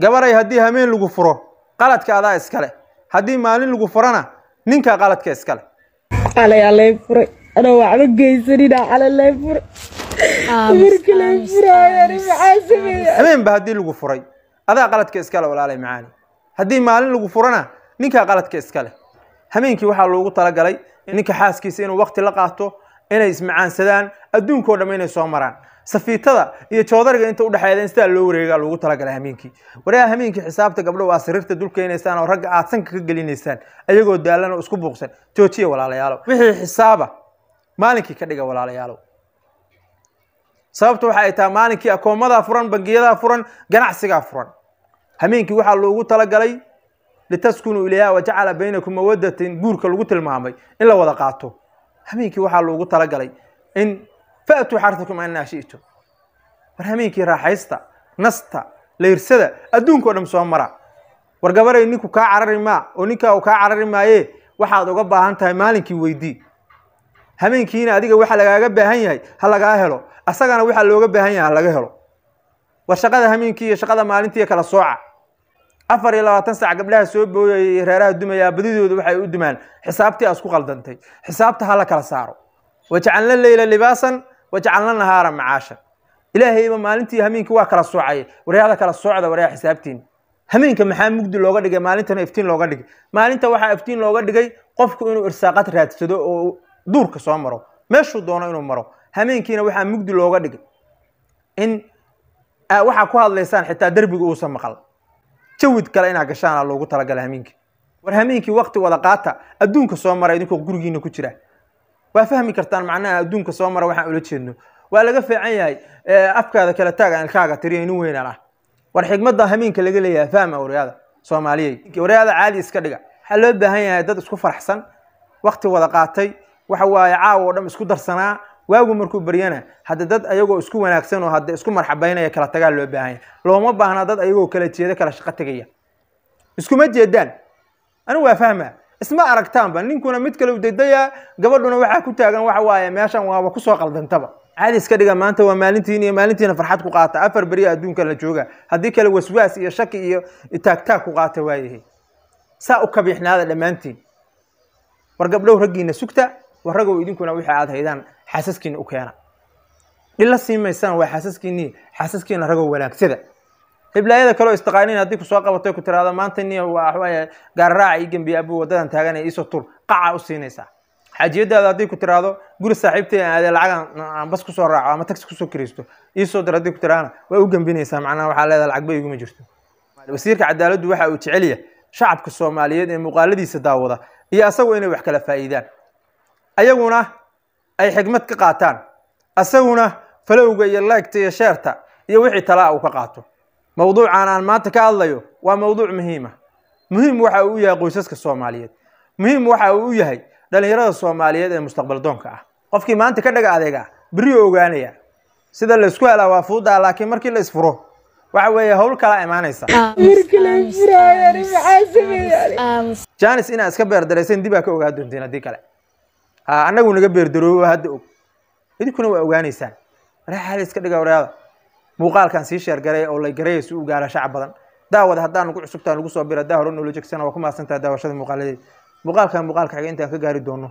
gabaray haddii hameen lagu furo qaladka adaa iskale. Haddii maalin lagu furana ninkaa qaladka iskale. Xalayaa lay furay. Anoo waxba geysanina lay furay. Marka lay furaayani maxaa sameeya habeenba haddii lagu furay. Adaa qaladka iskale walaalay macaani haddii maalin lagu furana ninkaa qaladka iskale. Habeenkii waxaa loogu talagalay ninka xaaskiisa inuu waqti la qaato inay ismacaansadaan adduunkao dhamm inay soo maraan safiitada iyo joodariga inta udhexeeda sidaa loo wareegaa loogu talagalay hameenkii. Wareega hameenkii xisaabta gabdho waa sariirta dulkeenaysaan oo ragga aad sanka ka gelinaysaan ayagoo daalan oo isku buuqsan. Joojiya walaalayaalow. Wixii xisaaba maalinkii ka dhiga walaalayaalow. Sababta waxa ay tahay maalinkii akoomadaa furan bangiyadaa furan ganacsigaa furan. Hameenkii waxaa loogu talagalay litaskunuu ilayha wajacala baynakum mawadatin guurka lagu tilmaamay in la wada qaato. Hameenkii waxaa loogu talagalay in faatuu xartakum anaa shi'tum war hameenkii raaxaysta nasta layrsada adduunka o dham soo mara war gabaray ninku kaa carari maa oo ninkaa uu kaa carari maaye waxaad uga baahan tahay maalinkii weydii hameenkiina adiga waxa lagaaga baahan yahay ha lagaa helo asagana waxaa looga baahan yahay ha laga helo war shaqada hameenkii iyo shaqada maalintii kala sooca afar iyo labaatan sac gabdhaha soo booyaya reeraha dumaya badidooda waxay u dumaan xisaabtii aad ku qaldantay xisaabta ha la kala saaro wajacalna leyla libaasan wajacalna nahaara macaashan ilaahayba maalintii hameenkii waa kala soocaya wareehada kala soocda wareeha xisaabtiin hameenka maxaa mugdi looga dhigay maalintana iftiin looga dhigay maalinta waxaa iftiin looga dhigay qofku inuu irsaaqad raadsado oo duurka soo maro meeshuu doono inuu maro hameenkiina waxaa mugdi looga dhigay in waxaa ku hadlaysaan xitaa derbiga uusan maqal jawid kale inaa gashaana loogu talagalay hameenkii war hameenkii waqti wada qaata adduunka soo mara idinkoo gurigiina ku jira waa fahmi kartaan macnaha adduunka soo mara waxaan ula jeedno. Waa laga fiican yahay afkaada kala taaga ilkaaga tiriya nin weynaan ah war xigmadda hameenka laga leeyahay fahma waryada soomaaliyey. Waryada caadi iska dhiga. Waxaa loo baahan yahay dad isku faraxsan waqti wada qaatay. Waxa waaye caawa oo dham isku darsanaa. Waagu markuu baryana hadda dad ayagoo isku wanaagsan oo hadda isku marxabaynaya kala tagaa loo baahan yahay. Looma baahna dad ayagoo kala jeeda kala shaqo tegaya. Iskuma jeedaan. Anigu waa fahmaa isma aragtaanba ninkuna mid kale u gabadhuna waxaa ku taagan waxa waaye meeshan waaba ku soo qaldantaba. Caadi iska dhiga maanta waa maalintiin iyo maalintiina farxad ku qaata. Afar beriya adduunka la jooga. Haddii kale waswaas iyo shaki iyo taagtaag ku qaata waayahay saa u kabiixnaada dhammaantiin. War gabdhow raggiina sugta war ragow idinkuna wixii aad haydaan xaasaskiina u keena. Dhilla siimaysaan waa xaasaskiinii xaasaskiina ragow wanaagsada hiblaayada kaleo istaqaaniin haddii ku soo qabatay ku tiraahdo maanta ni waxawaaye gaararaaca ii gembiya abuu wadadan taagan ee tur qaca u siinaysaa. Xaajiyadaada haddii ku tiraahdo guri saaxiibtay aadee lacagan aan bas ku soo raaco ama taxi ku soo kiraysto iisoo dir haddii ku tiraahana waa u gembinaysaa macnaha waxaa leedahay lacagba iguma jirto. Wasiirka cadaaladdu waxa uu jecel yahay shacabka soomaaliyeed ee muuqaaladiisa daawada iyo asagu inay wax kala faa'iidaan. Ayaguna ay xigmad ka qaataan asaguna falowga iyo laygta iyo sheerta iyo wixii talaa uu ka qaato mawduucan aan maanta ka hadlayo waa mawduuc muhiima muhiim waxa uu u yahay qoysaska soomaaliyeed. Muhiim waxa uu u yahay dhalinyarada soomaaliyeed ee mustaqbal doonka ah. Qofkii maanta ka dhaga adeega beri oo ogaanaya. Sida la isku helaa waa fuudaa laakiin markii la isfuro waxa weeye howl kala imaanaysa. Maxaa sameeya janis inaa iska beerdaraysan dib aa ka ogaa doonteen haddii kale. Annagu naga beerdaroobo hadda og. Idinkuna waa ogaanaysaan. Wareexaala iska dhiga wareada muuqaalkan sii sheergaray oo lay garaya si u gaara shacab badan. Daawada haddaa nugu cusubtaa nugu soo bira daa hore noola jegsana waa ku mahadsantaha daawashada muuqaaladeed muuqaalkan muuqaalka xiga intaan ka gaari doono.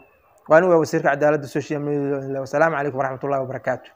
Waa anigu waa wasiirka cadaaladda social media. Wasalaamu calaykum waraxmatullahi wabarakaatu